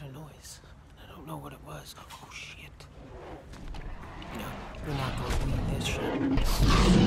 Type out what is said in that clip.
heard a noise. I don't know what it was. Oh, shit. No, we're not gonna leave this shit.